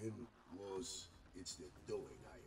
Was it it's the doing I